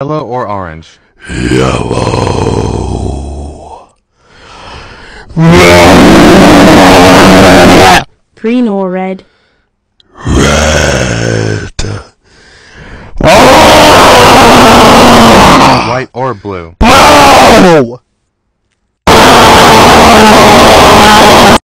Yellow or orange? Yellow. Green or red? Red. White or blue? Blue.